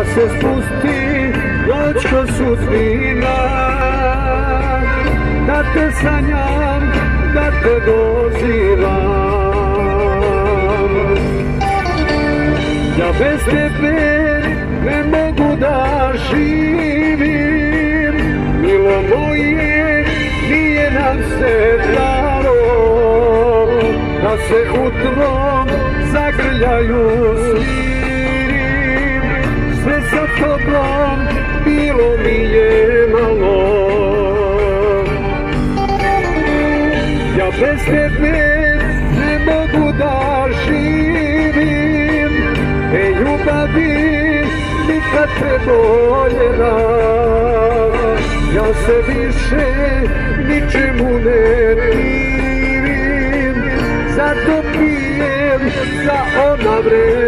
Se spusti noć ko sudbina. Da te sanjam, da te dozivam. Ja bez tebe ne mogu da živim. Milo moje, nije nam se dalo Da se u zagrljaju tobom bilo mi je malo Ja bez tebe ne mogu da živim E ljubavi nikad preboljena Ja se više ničemu ne divim Zato pijem za ona vremena